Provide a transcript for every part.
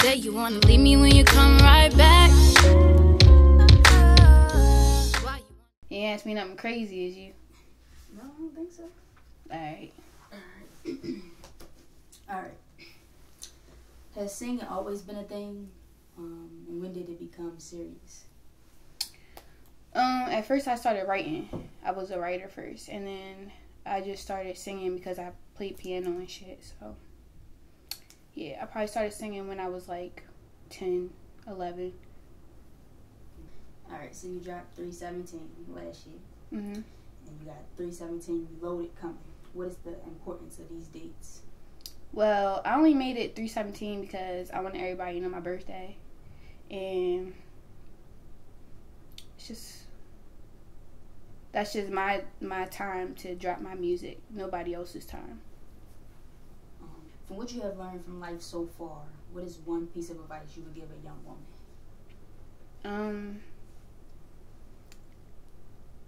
Say you wanna leave me when you come right back. Why you You ain't asked me nothing crazy, is you? No, I don't think so. Alright. All right. Has singing always been a thing? Um, and when did it become serious? Um, at first I started writing. I was a writer first, and then I just started singing because I played piano and shit. So, yeah, I probably started singing when I was like 10, 11. All right, so you dropped 317 last year, hmm and you got 317 Reloaded coming. What is the importance of these dates? Well, I only made it 317 because I wanted everybody to know my birthday. And it's just that's just my my time to drop my music. Nobody else's time. Um, from what you have learned from life so far, what is one piece of advice you would give a young woman? Um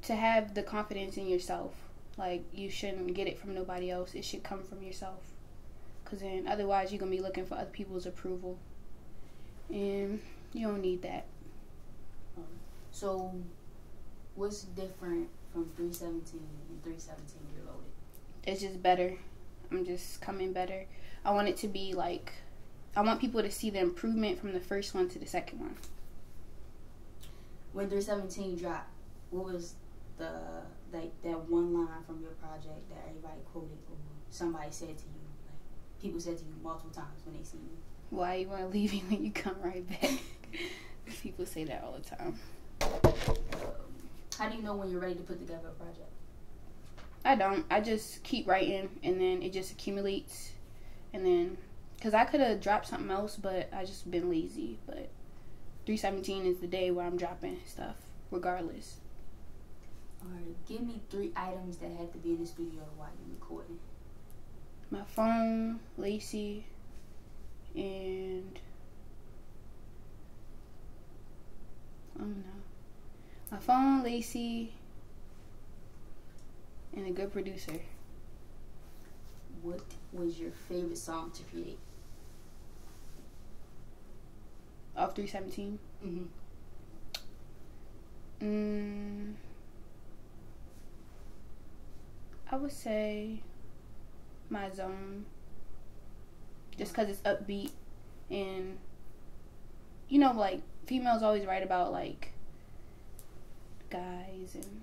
to have the confidence in yourself. Like you shouldn't get it from nobody else. It should come from yourself. Cuz then otherwise you're going to be looking for other people's approval. And you don't need that. So, what's different from 317 and 317 Reloaded? it's just better. I'm just coming better. I want it to be like I want people to see the improvement from the first one to the second one. When 317 dropped, what was the like that one line from your project that everybody quoted or somebody said to you? Like people said to you multiple times when they see you. Why you want to leave me when you come right back? people say that all the time. How do you know when you're ready to put together a project? I don't. I just keep writing and then it just accumulates and then cuz I could have dropped something else but I just been lazy, but 317 is the day where I'm dropping stuff regardless. All right, give me three items that have to be in the studio while you're recording. My phone, Lacey, and I don't know. My phone, Lacey, and a good producer. What was your favorite song to create? Off 317. Mm-hmm. Mm, I would say my zone. Just because it's upbeat and, you know, like, females always write about, like, guys and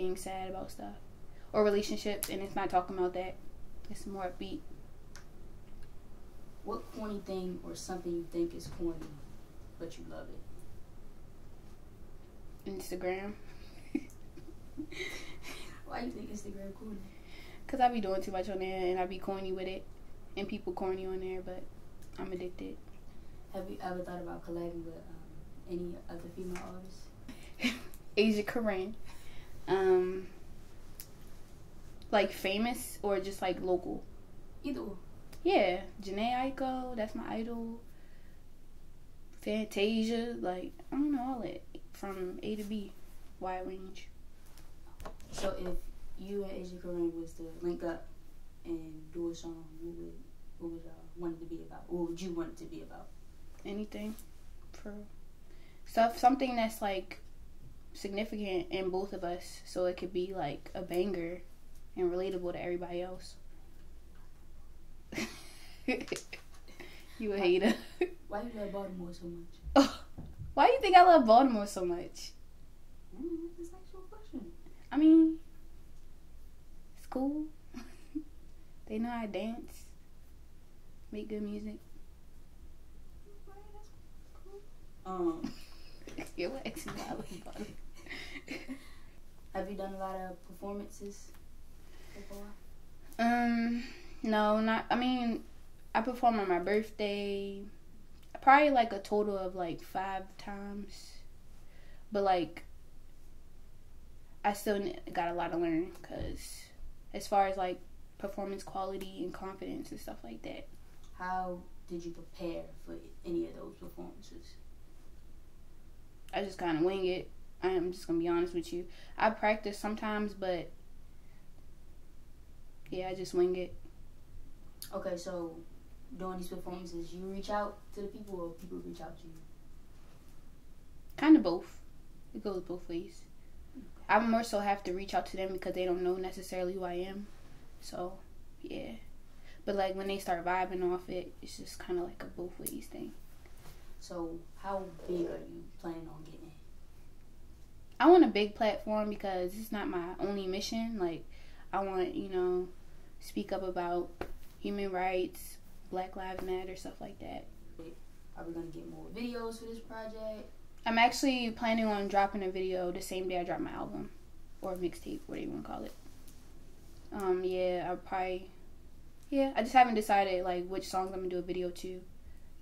being sad about stuff. Or relationships, and it's not talking about that. It's more upbeat. What corny thing or something you think is corny, but you love it? Instagram. Why you think Instagram corny? Because I be doing too much on there and I be corny with it. And people corny on there, but I'm addicted. Have you ever thought about collabing with um, any other female artists? Asia Corinne. Um, like famous or just like local? Either. Yeah, Jhené Aiko, that's my idol. Fantasia, like I don't know all it from A to B, wide range. So if you and Asia Corinne was to link up and do a song, what would what would y'all want it to be about? What would you want it to be about? Anything, for stuff, something that's like significant in both of us, so it could be like a banger and relatable to everybody else. you a hater. Why you love Baltimore so much? Why do you think I love Baltimore so much? Mm, that's an actual question. I mean, it's cool. they know how to dance, make good music. That's. Um, You're asking why I love Baltimore. You done a lot of performances far? Um, no, not. I mean, I performed on my birthday, probably like a total of like five times, but like, I still got a lot to learn because, as far as like performance quality and confidence and stuff like that, How did you prepare for any of those performances? I just kind of wing it. I am just gonna be honest with you. I practice sometimes, but yeah, I just wing it. Okay, so doing these performances, you reach out to the people or people reach out to you? Kind of both. It goes both ways. I more so have to reach out to them because they don't know necessarily who I am. So, yeah. But like when they start vibing off it, it's just kind of like a both ways thing. So how big are you planning on getting? I want a big platform because it's not my only mission. Like, I want, you know, speak up about human rights, Black Lives Matter, stuff like that. Are we gonna get more videos for this project? I'm actually planning on dropping a video the same day I drop my album or mixtape, whatever you want to call it. Um, yeah, I'll probably, yeah, I just haven't decided like which songs I'm gonna do a video to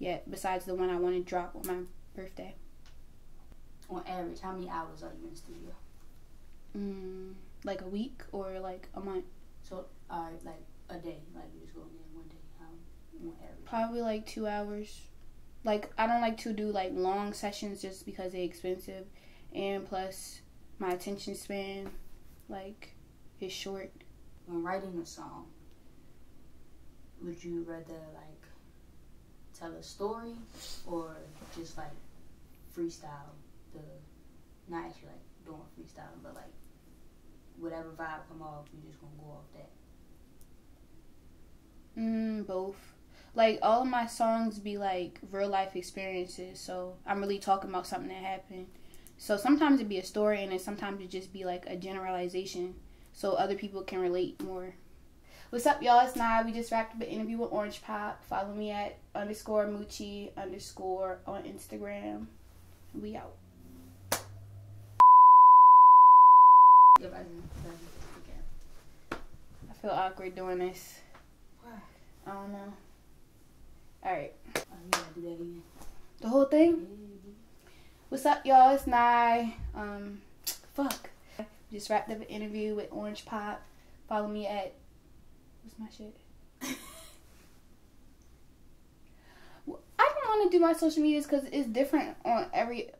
yet. Besides the one I want to drop on my birthday. On average, how many hours are you in the studio? Mm, like a week or like a month. So, alright, like a day, like you just go in there one day. How on average? Probably like two hours. Like I don't like to do like long sessions just because they're expensive, and plus my attention span, like, is short. When writing a song, would you rather like tell a story or just like freestyle the not actually like doing freestyle, but like whatever vibe come off, you just gonna go off that. Mm, both. Like all of my songs be like real life experiences, so I'm really talking about something that happened. So sometimes it be a story, and then sometimes it just be like a generalization, so other people can relate more. What's up, y'all? It's Nai. We just wrapped up an interview with Orange Pop. Follow me at underscore Moochie underscore on Instagram. We out. Yep, I didn't. Okay. I feel awkward doing this. Why? I don't know. All right, Oh, do that again. the whole thing. What's up, y'all? It's Nai. Um, fuck. Just wrapped up an interview with Orange Pop. Follow me at what's my shit? I don't want to do my social medias because it's different on every